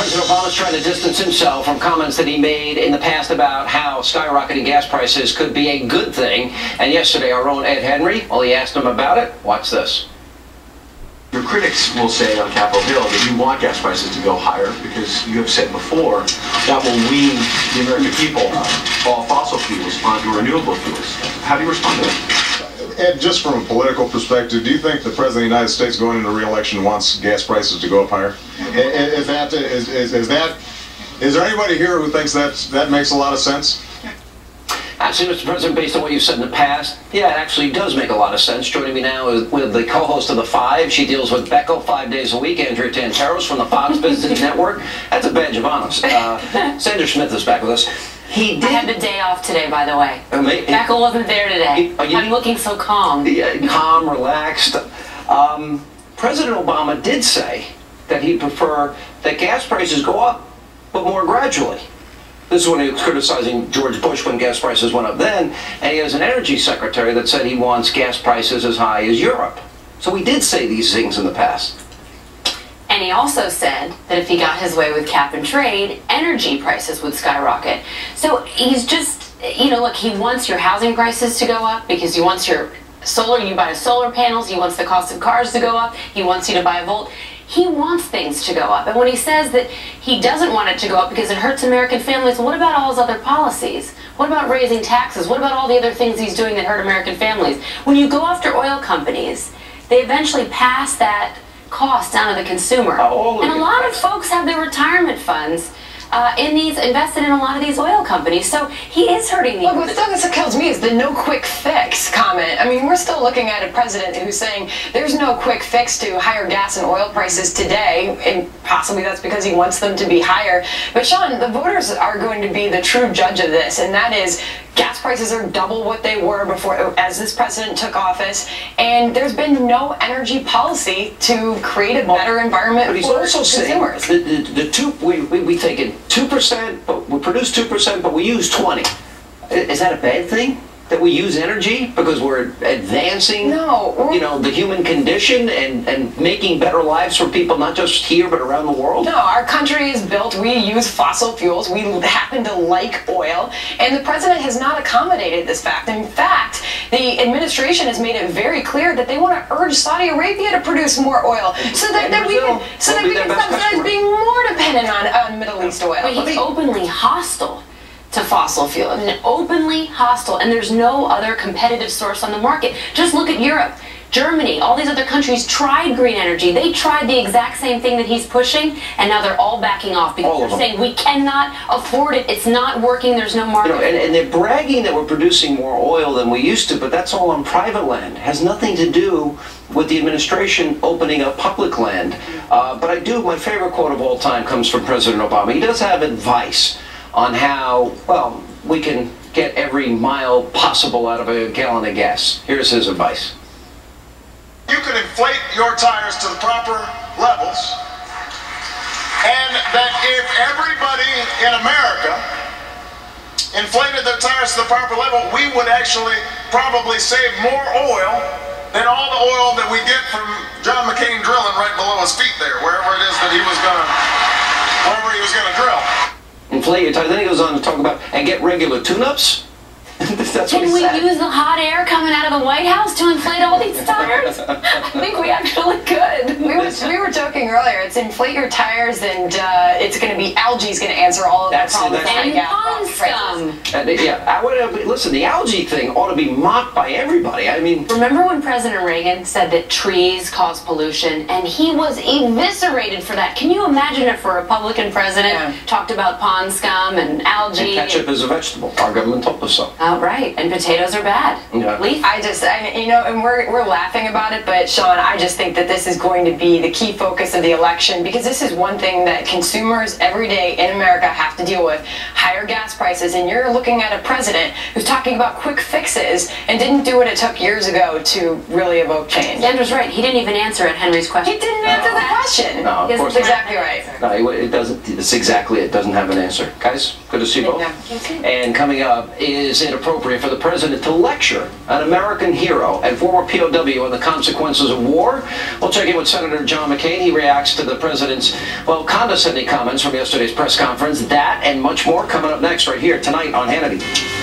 President Obama's trying to distance himself from comments that he made in the past about how skyrocketing gas prices could be a good thing. And yesterday, our own Ed Henry, well, he asked him about it. Watch this. Your critics will say on Capitol Hill that you want gas prices to go higher because you have said before that will wean the American people off fossil fuels onto renewable fuels. How do you respond to that? Ed, just from a political perspective, do you think the President of the United States going into re-election wants gas prices to go up higher? Is that, is, is, is that, is there anybody here who thinks that that makes a lot of sense? Actually, Mr. President, based on what you've said in the past, yeah, it actually does make a lot of sense. Joining me now is with the co-host of The Five. She deals with Beckel five days a week, Andrea Tantaros from the Fox Business Network. That's a badge of honor. Uh, Sandra Smith is back with us. He did. I had the day off today, by the way. Um, wasn't there today. He, I'm looking so calm. Yeah, calm, relaxed. Um, President Obama did say that he'd prefer that gas prices go up, but more gradually. This is when he was criticizing George Bush when gas prices went up then, and he has an energy secretary that said he wants gas prices as high as Europe. So he did say these things in the past. And he also said that if he got his way with cap and trade, energy prices would skyrocket. So he's just, you know, look, he wants your housing prices to go up because he wants your solar, you buy solar panels, he wants the cost of cars to go up, he wants you to buy a Volt he wants things to go up. And when he says that he doesn't want it to go up because it hurts American families, what about all his other policies? What about raising taxes? What about all the other things he's doing that hurt American families? When you go after oil companies, they eventually pass that cost down to the consumer. Oh, and a lot of folks have their retirement funds uh, in these invested in a lot of these oil companies. So he is hurting the. Look, what Douglas kills me is the no quick fix comment. I mean, we're still looking at a president who's saying there's no quick fix to higher gas and oil prices today, and possibly that's because he wants them to be higher. But Sean, the voters are going to be the true judge of this, and that is gas prices are double what they were before as this president took office, and there's been no energy policy to create a better environment but he's for also consumers. Saying the, the, the two we, we, we take it 2%, but we produce 2%, but we use 20. Is that a bad thing? That we use energy because we're advancing, no, you know, the human condition and, and making better lives for people, not just here, but around the world? No, our country is built, we use fossil fuels, we happen to like oil, and the president has not accommodated this fact. In fact, the administration has made it very clear that they want to urge Saudi Arabia to produce more oil so that, that we can, so that we can subsidize being more dependent on, on Middle East oil. But he's openly hostile to fossil fuel and openly hostile and there's no other competitive source on the market. Just look at Europe. Germany, all these other countries tried green energy. They tried the exact same thing that he's pushing, and now they're all backing off because they're saying we cannot afford it. It's not working. There's no market. You know, and, and, they're bragging that we're producing more oil than we used to, but that's all on private land. It has nothing to do with the administration opening up public land. Uh, but I do. My favorite quote of all time comes from President Obama. He does have advice on how, well, we can get every mile possible out of a gallon of gas. Here's his advice. Can inflate your tires to the proper levels, and that if everybody in America inflated their tires to the proper level, we would actually probably save more oil than all the oil that we get from John McCain drilling right below his feet there, wherever it is that he was gonna, wherever he was gonna drill inflate your tires. Then he goes on to talk about and get regular tune-ups. That's Can we said. use the hot air coming out of the White House to inflate all these tires? I think we actually could. We were, we were joking earlier. It's inflate your tires, and uh, it's going to be algae is going to answer all of that's, the problems. And pond scum. And, yeah, I would, listen. The algae thing ought to be mocked by everybody. I mean, remember when President Reagan said that trees cause pollution, and he was eviscerated for that. Can you imagine if a Republican president yeah. talked about pond scum and algae? And ketchup and, is a vegetable. Our government told us so. Right. And potatoes are bad. Yeah. Leaf. I just, I, you know, and we're, we're laughing about it, but Sean, I just think that this is going to be the key focus of the election because this is one thing that consumers every day in America have to deal with higher gas prices. And you're looking at a president who's talking about quick fixes and didn't do what it took years ago to really evoke change. Andrea's right. He didn't even answer Ed Henry's question. He didn't answer the question. No, of course exactly right. No, it doesn't. It's exactly it. Doesn't have an answer. Guys, good to see you both. Yeah. And coming up is in a appropriate for the president to lecture an American hero and former POW on the consequences of war? We'll check in with Senator John McCain. He reacts to the president's, well, condescending comments from yesterday's press conference. That and much more coming up next right here tonight on Hannity.